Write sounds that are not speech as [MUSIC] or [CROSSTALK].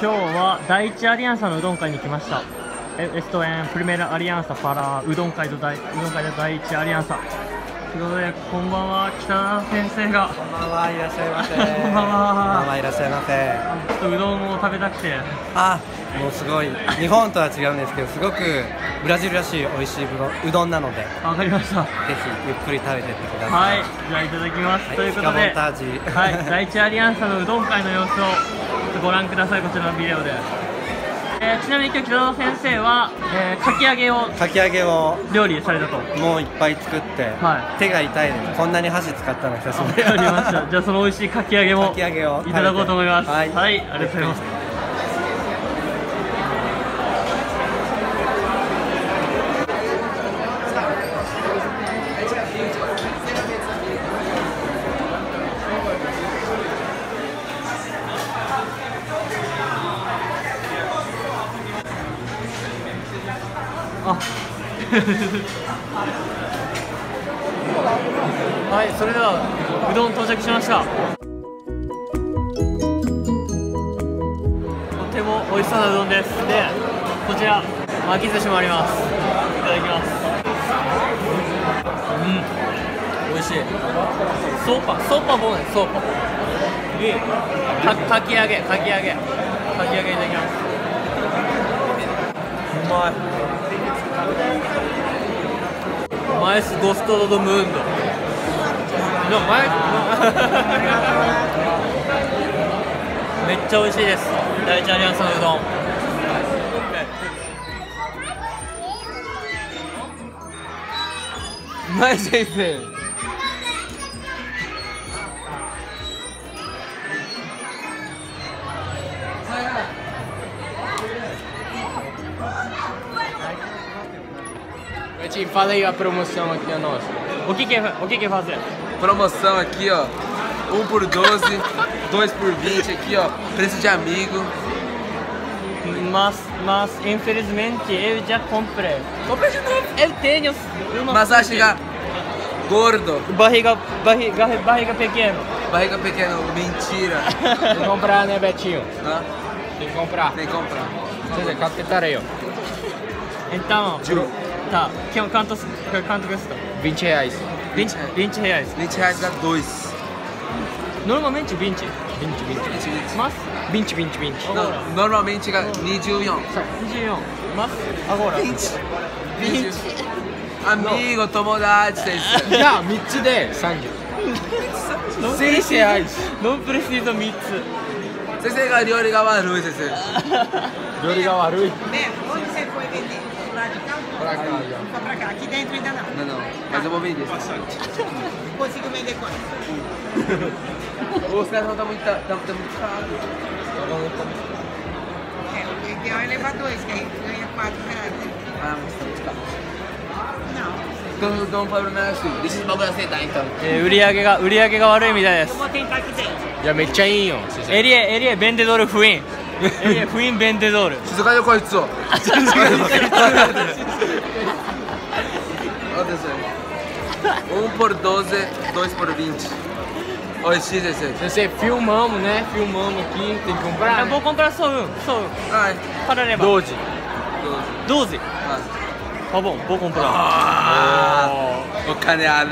今日は第一アリアンサのうどん会に来ましたエエストエンプリメラアリアンサパラうどん会と第うどん会の第一アリアンサということでこんばんは北田先生がこんばんはいらっしゃいませ。こんばんはこんばんはいらっしゃいませ。ちょっとうどんを食べたくてあ、もうすごい。日本とは違うんですけど、すごくブラジルらしい美味しいうどんうどんなので、ぜわかりましたひゆっくり食べてってくださ。はいいじゃあいただきます、はいということではい第一アリアンサのうどん会の様子をご覧くださいこちらのビデオで、えーちなみに今日北田先生は、えーかき揚げをかき揚げを料理されたともういっぱい作って、はい手が痛いです。こんなに箸使ったの久しぶり。わかりました。じゃあその美味しいかき揚げもかき揚げをいただこうと思います。はいありがとうございます。あ [LAUGHS] はい、それではうどん到着しました。とても美味しそうなうどんです。で、こちら巻き寿司もあります。いただきます。うん、美味しい。ソーパ、ソーパボね、ソーパ。いい。かき揚げ、かき揚げ、かき揚げいただきます。うまい。マエスゴストドムーンド。の前 [LAUGHS] めっちゃ美味しいです。第一アリアンスのうどん。うまい先生 Betinho, fala aí a promoção aqui a nossa. O que que é, o que que é fazer? Promoção aqui, ó. 1 por 12, 2 por 20 aqui, ó. Preço de amigo. Mas, mas infelizmente eu já comprei. Compra de novo. Eu tenho uma Mas vai chegar gordo, barriga, barriga, barriga pequena. barriga pequena, mentira. [LAUGHS] Tem que comprar, né, Betinho? Hã? Tem que comprar. Tem que comprar. Quer dizer, capitarei, ó. Então, Ju. Tá. Que- Quanto, quanto custa? 20 reais. 20, 20 reais. 20 reais dá 2. Normalmente 20. 20, 20. 20, 20. Mas 20, 20, 20. Não, normalmente chega 24. 24. Mas agora 20. 20. Amigo, tomodachi, sensei. じゃあ、3つで 30. 1000 reais. não precisa 3つ。先生が料理が悪い先生。料理が悪い。Né? de cá? Pra cá, já. Só pra cá. Aqui dentro ainda não. Não, não. Mas eu vou vender. [LAUGHS] Consigo vender quanto? Os caras não tá muito, tá, tá muito caro. É, o ideal é levar dois, que aí ganha quatro reais. né? Ah, mas tá muito caro. Não. Então não vai pro meu filho. Deixa esse bagulho aceitar então. えー売り上げが売り上げが悪いみたいです Eu。vou tentar aqui dentro. いや、めっちゃいいよ。先生エリエエリエベンデドルフィ ele é um inventador. Shizukayo Koitsu. Olha isso aí. 1 por 12, 2 por 20. Oi, X, Você filmamos, né? Filmamos aqui, tem que comprar. Eu vou comprar só um, só um. Ai. Para levar. 12. 12. 12? Ah. Tá bom, vou comprar. Ah, oh. O cara é a